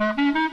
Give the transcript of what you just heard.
Mm-hmm.